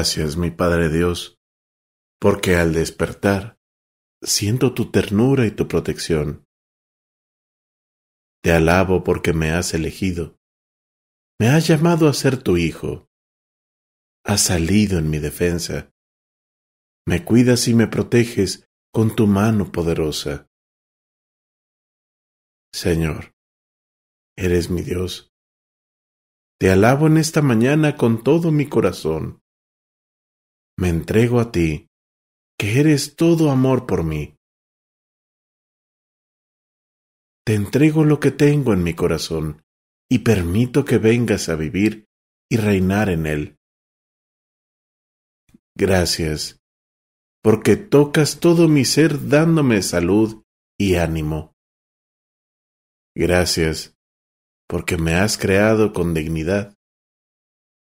Gracias, mi Padre Dios, porque al despertar siento tu ternura y tu protección. Te alabo porque me has elegido, me has llamado a ser tu hijo, has salido en mi defensa, me cuidas y me proteges con tu mano poderosa. Señor, eres mi Dios. Te alabo en esta mañana con todo mi corazón. Me entrego a ti, que eres todo amor por mí. Te entrego lo que tengo en mi corazón y permito que vengas a vivir y reinar en él. Gracias, porque tocas todo mi ser dándome salud y ánimo. Gracias, porque me has creado con dignidad.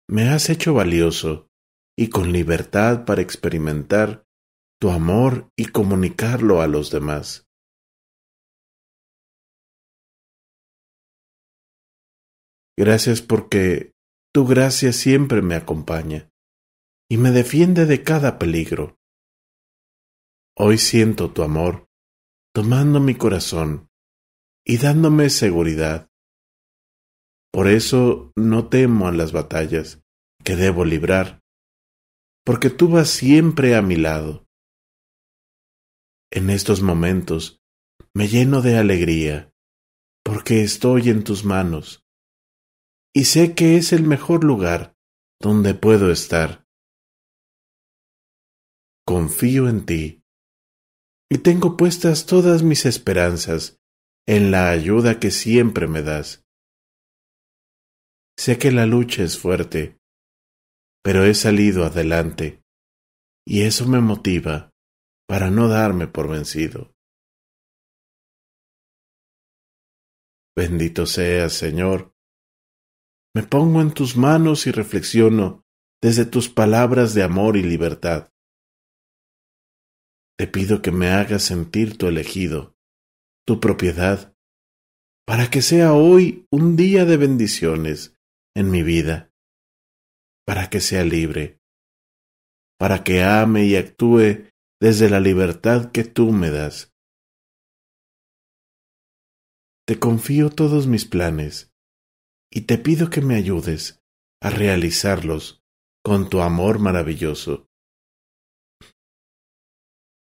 Me has hecho valioso y con libertad para experimentar tu amor y comunicarlo a los demás. Gracias porque tu gracia siempre me acompaña y me defiende de cada peligro. Hoy siento tu amor tomando mi corazón y dándome seguridad. Por eso no temo a las batallas que debo librar, porque tú vas siempre a mi lado. En estos momentos me lleno de alegría, porque estoy en tus manos y sé que es el mejor lugar donde puedo estar. Confío en ti y tengo puestas todas mis esperanzas en la ayuda que siempre me das. Sé que la lucha es fuerte, pero he salido adelante y eso me motiva para no darme por vencido. Bendito seas, Señor, me pongo en tus manos y reflexiono desde tus palabras de amor y libertad. Te pido que me hagas sentir tu elegido, tu propiedad, para que sea hoy un día de bendiciones en mi vida, para que sea libre, para que ame y actúe desde la libertad que tú me das. Te confío todos mis planes y te pido que me ayudes a realizarlos con tu amor maravilloso.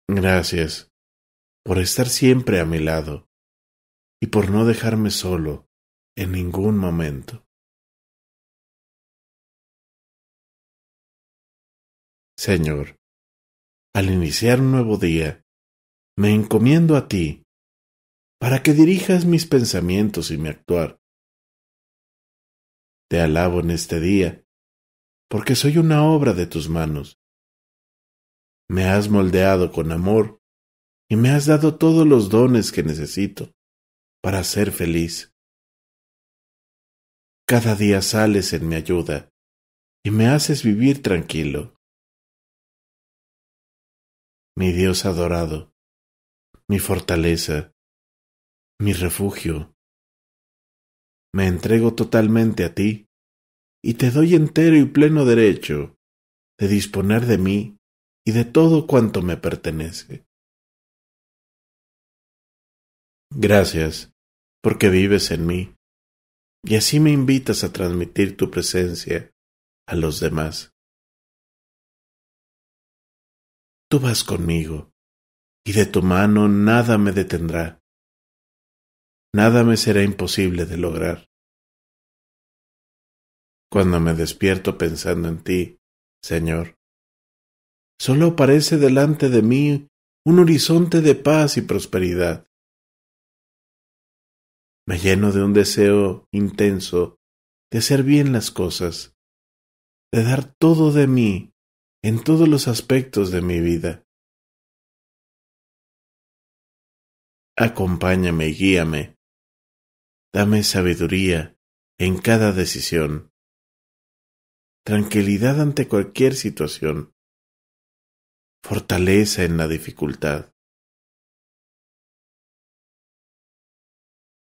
Gracias por estar siempre a mi lado y por no dejarme solo en ningún momento. Señor, al iniciar un nuevo día, me encomiendo a ti para que dirijas mis pensamientos y mi actuar te alabo en este día, porque soy una obra de tus manos. Me has moldeado con amor y me has dado todos los dones que necesito para ser feliz. Cada día sales en mi ayuda y me haces vivir tranquilo. Mi Dios adorado, mi fortaleza, mi refugio, me entrego totalmente a ti y te doy entero y pleno derecho de disponer de mí y de todo cuanto me pertenece. Gracias, porque vives en mí, y así me invitas a transmitir tu presencia a los demás. Tú vas conmigo, y de tu mano nada me detendrá nada me será imposible de lograr. Cuando me despierto pensando en ti, Señor, solo aparece delante de mí un horizonte de paz y prosperidad. Me lleno de un deseo intenso de hacer bien las cosas, de dar todo de mí en todos los aspectos de mi vida. Acompáñame y guíame. Dame sabiduría en cada decisión, tranquilidad ante cualquier situación, fortaleza en la dificultad.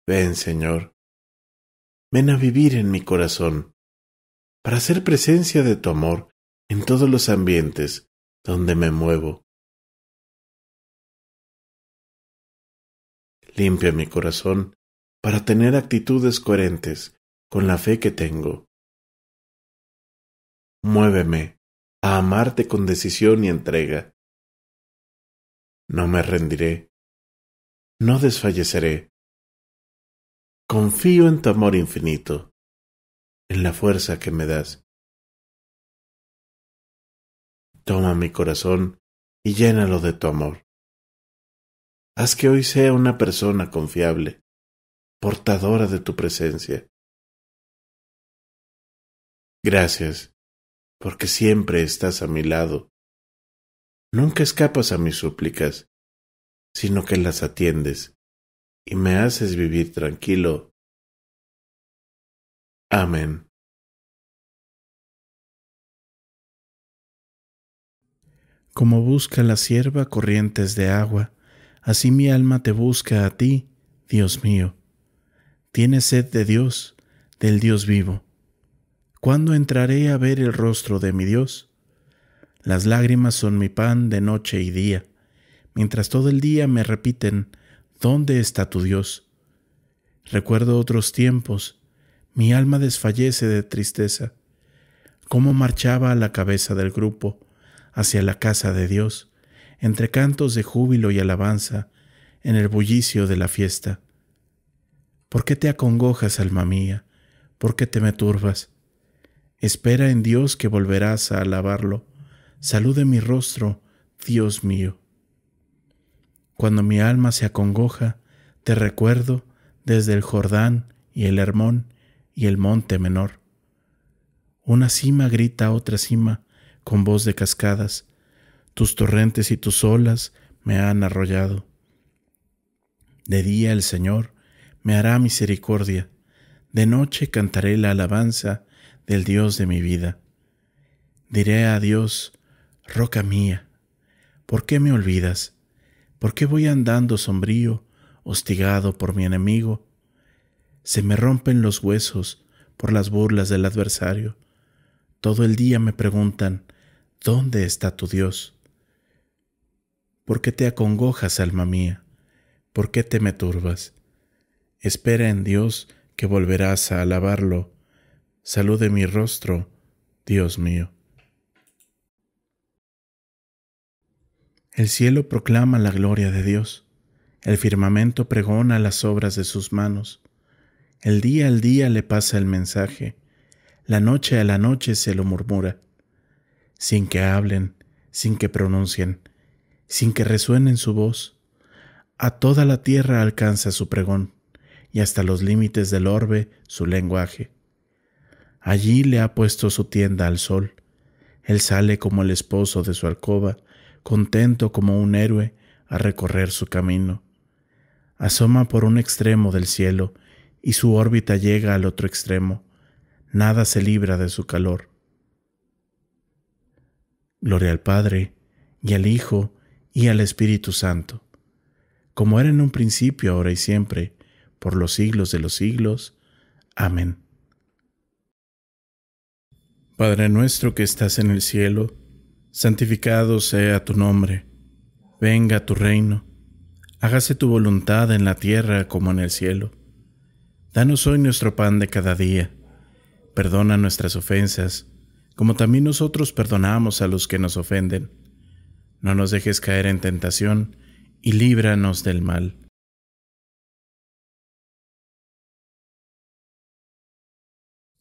Ven, Señor, ven a vivir en mi corazón, para hacer presencia de tu amor en todos los ambientes donde me muevo. Limpia mi corazón para tener actitudes coherentes con la fe que tengo. Muéveme a amarte con decisión y entrega. No me rendiré, no desfalleceré. Confío en tu amor infinito, en la fuerza que me das. Toma mi corazón y llénalo de tu amor. Haz que hoy sea una persona confiable, portadora de tu presencia. Gracias, porque siempre estás a mi lado. Nunca escapas a mis súplicas, sino que las atiendes y me haces vivir tranquilo. Amén. Como busca la sierva corrientes de agua, así mi alma te busca a ti, Dios mío. Tienes sed de Dios, del Dios vivo. ¿Cuándo entraré a ver el rostro de mi Dios? Las lágrimas son mi pan de noche y día, mientras todo el día me repiten, ¿dónde está tu Dios? Recuerdo otros tiempos, mi alma desfallece de tristeza, cómo marchaba a la cabeza del grupo hacia la casa de Dios, entre cantos de júbilo y alabanza, en el bullicio de la fiesta. ¿Por qué te acongojas, alma mía? ¿Por qué te me turbas? Espera en Dios que volverás a alabarlo. Salude mi rostro, Dios mío. Cuando mi alma se acongoja, te recuerdo desde el Jordán y el Hermón y el monte menor. Una cima grita a otra cima con voz de cascadas. Tus torrentes y tus olas me han arrollado. De día el Señor me hará misericordia, de noche cantaré la alabanza del Dios de mi vida. Diré a Dios, roca mía, ¿por qué me olvidas? ¿Por qué voy andando sombrío, hostigado por mi enemigo? Se me rompen los huesos por las burlas del adversario. Todo el día me preguntan, ¿dónde está tu Dios? ¿Por qué te acongojas, alma mía? ¿Por qué te me turbas? Espera en Dios que volverás a alabarlo salude mi rostro, Dios mío. El cielo proclama la gloria de Dios, el firmamento pregona las obras de sus manos, el día al día le pasa el mensaje, la noche a la noche se lo murmura, sin que hablen, sin que pronuncien, sin que resuenen su voz, a toda la tierra alcanza su pregón, y hasta los límites del orbe su lenguaje. Allí le ha puesto su tienda al sol. Él sale como el esposo de su alcoba, contento como un héroe a recorrer su camino. Asoma por un extremo del cielo y su órbita llega al otro extremo. Nada se libra de su calor. Gloria al Padre, y al Hijo, y al Espíritu Santo, como era en un principio, ahora y siempre, por los siglos de los siglos. Amén. Padre nuestro que estás en el cielo, santificado sea tu nombre, venga tu reino, hágase tu voluntad en la tierra como en el cielo. Danos hoy nuestro pan de cada día, perdona nuestras ofensas, como también nosotros perdonamos a los que nos ofenden. No nos dejes caer en tentación, y líbranos del mal.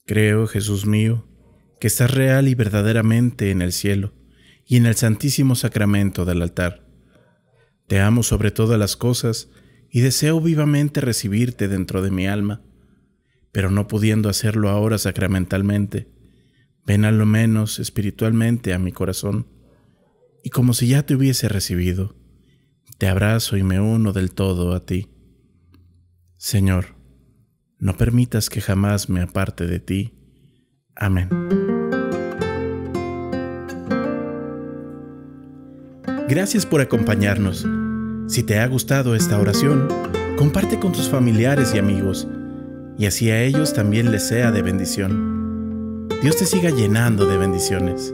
Creo, Jesús mío, que estás real y verdaderamente en el cielo y en el santísimo sacramento del altar. Te amo sobre todas las cosas y deseo vivamente recibirte dentro de mi alma, pero no pudiendo hacerlo ahora sacramentalmente, ven a lo menos espiritualmente a mi corazón, y como si ya te hubiese recibido, te abrazo y me uno del todo a ti. Señor, no permitas que jamás me aparte de ti. Amén. Gracias por acompañarnos. Si te ha gustado esta oración, comparte con tus familiares y amigos, y así a ellos también les sea de bendición. Dios te siga llenando de bendiciones.